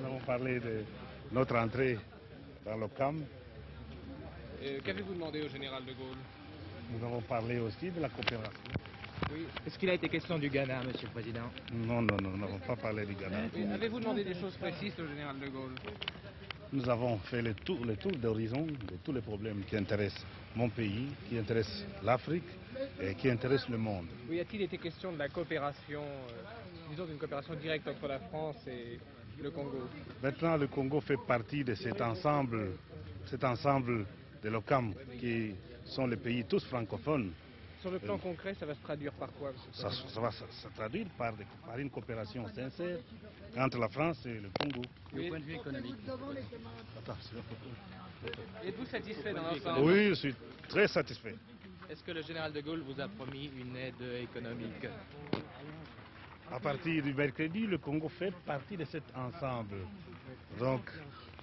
Nous avons parlé de notre entrée dans le camp. Euh, Qu'avez-vous demandé au général de Gaulle? Nous avons parlé aussi de la coopération. Est-ce qu'il a été question du Ghana, Monsieur le Président? Non, non, non, nous n'avons pas parlé du Ghana. Avez-vous demandé des choses précises au général de Gaulle? Nous avons fait le tour, le tour d'horizon de tous les problèmes qui intéressent mon pays, qui intéressent l'Afrique et qui intéressent le monde. Oui, a-t-il été question de la coopération, euh, disons d'une coopération directe entre la France et le Congo? Maintenant, le Congo fait partie de cet ensemble, cet ensemble de l'OCAM qui sont les pays tous francophones. Sur le plan concret, ça va se traduire par quoi Ça, va se traduire par, des- par une coopération sincère entre la France et le Congo. Oui. point de vue économique. Attention. Êtes-vous satisfait dans l'ensemble Oui, je suis très satisfait. Est-ce que le général de Gaulle vous a promis une aide économique À partir du mercredi, le Congo fait partie de cet ensemble. Donc,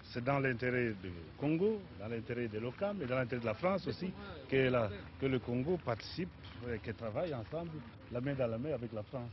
c'est dans l'intérêt du Congo, dans l'intérêt de l'OCAM et dans l'intérêt de la France aussi que, le Congo participe et travaille ensemble, la main dans la main avec la France.